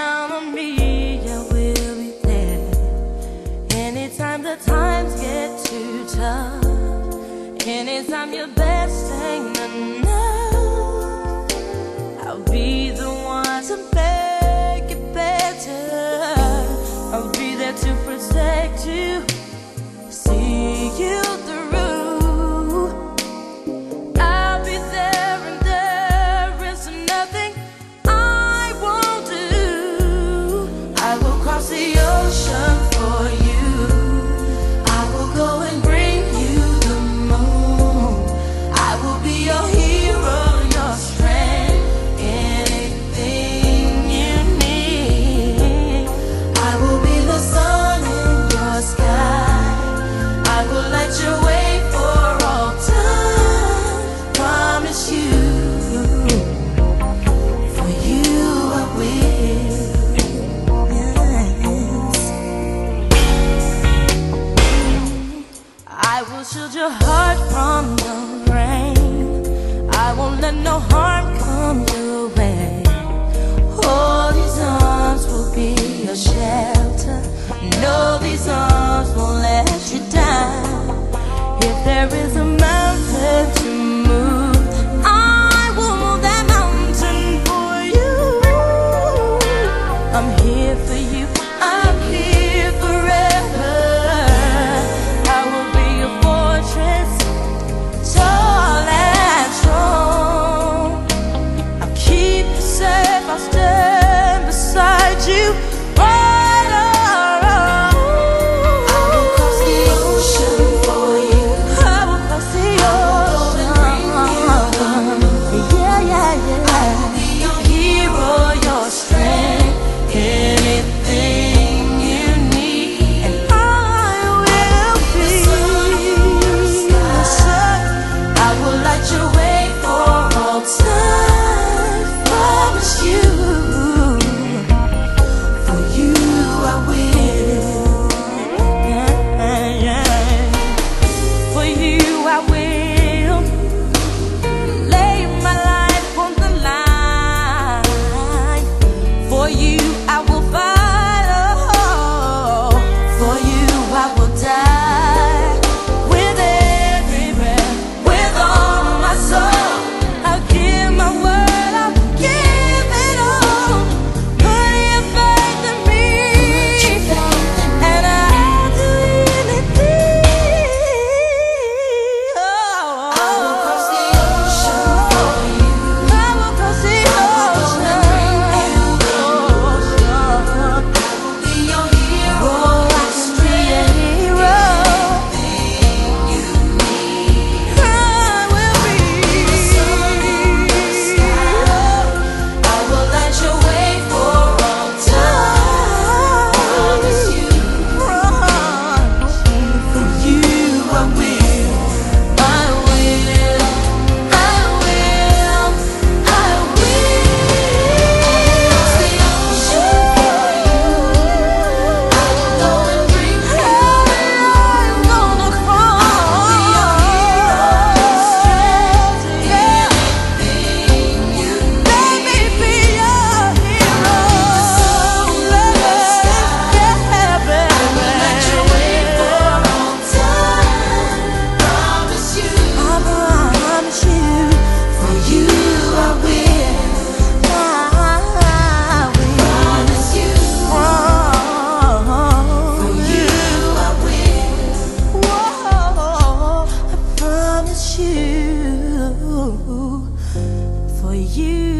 Count on me, I will be there. Anytime the times get too tough, anytime your best. will shield your heart from the rain. I won't let no harm come your you.